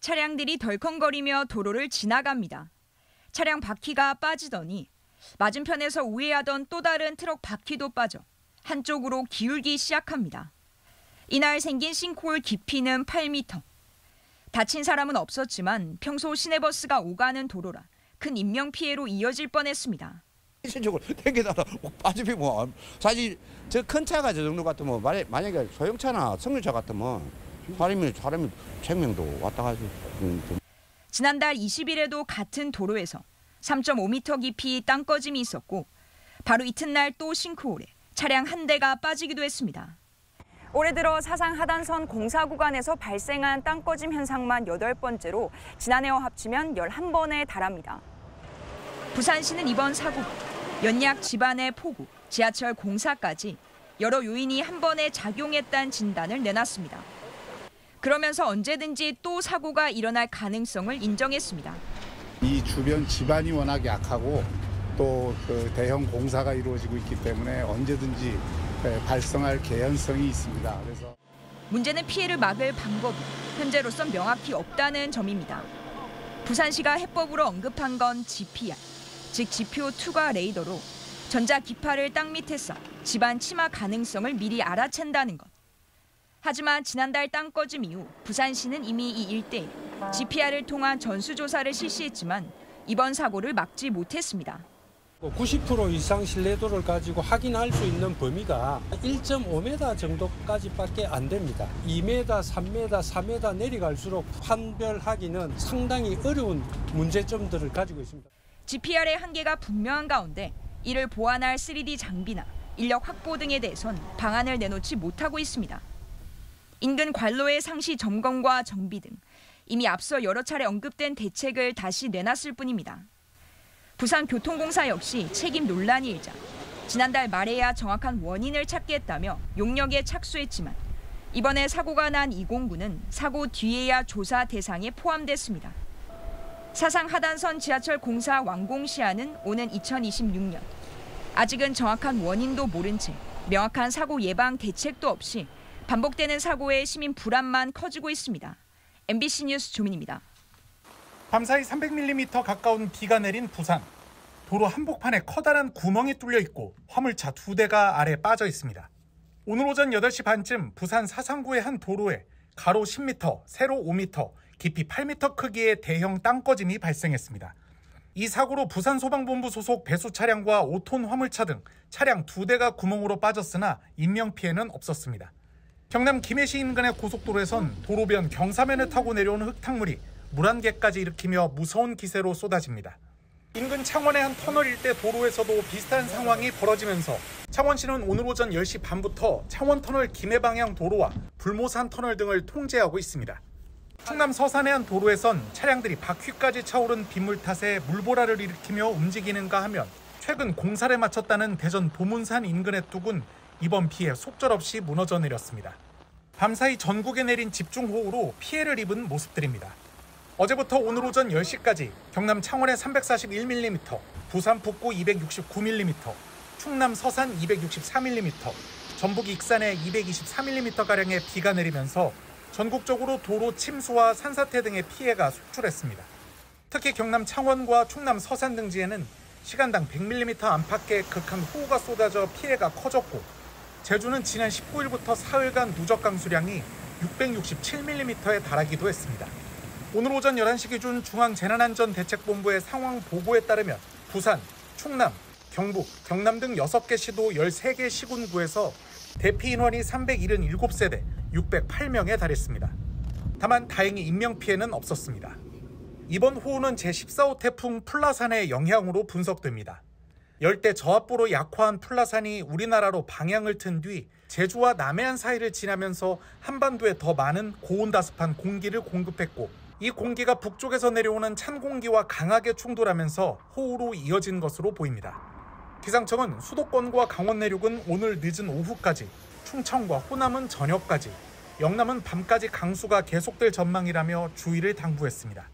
차량들이 덜컹거리며 도로를 지나갑니다. 차량 바퀴가 빠지더니 맞은편에서 우회하던 또 다른 트럭 바퀴도 빠져 한쪽으로 기울기 시작합니다. 이날 생긴 싱크홀 깊이는 8m. 다친 사람은 없었지만 평소 시내버스가 오가는 도로라 큰 인명피해로 이어질 뻔했습니다. 신적으로 댕기다가 빠지면 뭐 사실 저 큰 차가 저 정도 같으면 만약- 만약에 소형차나 승용차 같으면 사람이 사람이 생명도 왔다 가지 음, 좀 지난달 20일에도 같은 도로에서 3.5m 깊이 땅 꺼짐이 있었고 바로 이튿날 또 싱크홀에 차량 한 대가 빠지기도 했습니다. 올해 들어 사상 하단선 공사 구간에서 발생한 땅 꺼짐 현상만 8번째로 지난해와 합치면 11번에 달합니다. 부산시는 이번 사고 연약 집안의 폭우, 지하철 공사까지 여러 요인이 한 번에 작용했다는 진단을 내놨습니다. 그러면서 언제든지 또 사고가 일어날 가능성을 인정했습니다. 이 주변 집안이 워낙 약하고 또 그 대형 공사가 이루어지고 있기 때문에 언제든지 예, 발생할 개연성이 있습니다. 그래서 문제는 피해를 막을 방법이 현재로선 명확히 없다는 점입니다. 부산시가 해법으로 언급한 건 GPR, 즉 지표 투과 레이더로 전자 기파를 땅 밑에 쏴 집안 침하 가능성을 미리 알아챈다는 것. 하지만 지난달 땅 꺼짐 이후 부산시는 이미 이 일대에 GPR을 통한 전수조사를 실시했지만 이번 사고를 막지 못했습니다. 90% 이상 신뢰도를 가지고 확인할 수 있는 범위가 1.5m 정도까지밖에 안 됩니다. 2m, 3m, 4m 내려갈수록 판별하기는 상당히 어려운 문제점들을 가지고 있습니다. GPR의 한계가 분명한 가운데 이를 보완할 3D 장비나 인력 확보 등에 대해선 방안을 내놓지 못하고 있습니다. 인근 관로의 상시 점검과 정비 등 이미 앞서 여러 차례 언급된 대책을 다시 내놨을 뿐입니다. 부산교통공사 역시 책임 논란이 일자 지난달 말에야 정확한 원인을 찾겠다며 용역에 착수했지만 이번에 사고가 난 209는 사고 뒤에야 조사 대상에 포함됐습니다. 사상 하단선 지하철 공사 완공 시한은 오는 2026년. 아직은 정확한 원인도 모른 채 명확한 사고 예방 대책도 없이 반복되는 사고에 시민 불안만 커지고 있습니다. MBC 뉴스 조민입니다. 밤사이 300mm 가까운 비가 내린 부산. 도로 한복판에 커다란 구멍이 뚫려 있고 화물차 두 대가 아래 빠져 있습니다. 오늘 오전 8시 반쯤 부산 사상구의 한 도로에 가로 10m, 세로 5m, 깊이 8m 크기의 대형 땅꺼짐이 발생했습니다. 이 사고로 부산 소방본부 소속 배수 차량과 5톤 화물차 등 차량 두 대가 구멍으로 빠졌으나 인명 피해는 없었습니다. 경남 김해시 인근의 고속도로에선 도로변 경사면을 타고 내려오는 흙탕물이 물안개까지 일으키며 무서운 기세로 쏟아집니다. 인근 창원의 한 터널 일대 도로에서도 비슷한 상황이 벌어지면서 창원시는 오늘 오전 10시 반부터 창원 터널 김해 방향 도로와 불모산 터널 등을 통제하고 있습니다. 충남 서산의 한 도로에선 차량들이 바퀴까지 차오른 빗물 탓에 물보라를 일으키며 움직이는가 하면 최근 공사를 마쳤다는 대전 도문산 인근의 뚝은 이번 비에 속절없이 무너져 내렸습니다. 밤사이 전국에 내린 집중호우로 피해를 입은 모습들입니다. 어제부터 오늘 오전 10시까지 경남 창원에 341mm, 부산 북구 269mm, 충남 서산 264mm, 전북 익산에 224mm가량의 비가 내리면서 전국적으로 도로 침수와 산사태 등의 피해가 속출했습니다. 특히 경남 창원과 충남 서산 등지에는 시간당 100mm 안팎의 극한 호우가 쏟아져 피해가 커졌고 제주는 지난 19일부터 사흘간 누적 강수량이 667mm에 달하기도 했습니다. 오늘 오전 11시 기준 중앙재난안전대책본부의 상황 보고에 따르면 부산, 충남, 경북, 경남 등 6개 시도 13개 시군구에서 대피 인원이 377세대 608명에 달했습니다. 다만 다행히 인명피해는 없었습니다. 이번 호우는 제14호 태풍 플라산의 영향으로 분석됩니다. 열대 저압부로 약화한 플라산이 우리나라로 방향을 튼 뒤 제주와 남해안 사이를 지나면서 한반도에 더 많은 고온다습한 공기를 공급했고 이 공기가 북쪽에서 내려오는 찬 공기와 강하게 충돌하면서 호우로 이어진 것으로 보입니다. 기상청은 수도권과 강원 내륙은 오늘 늦은 오후까지, 충청과 호남은 저녁까지, 영남은 밤까지 강수가 계속될 전망이라며 주의를 당부했습니다.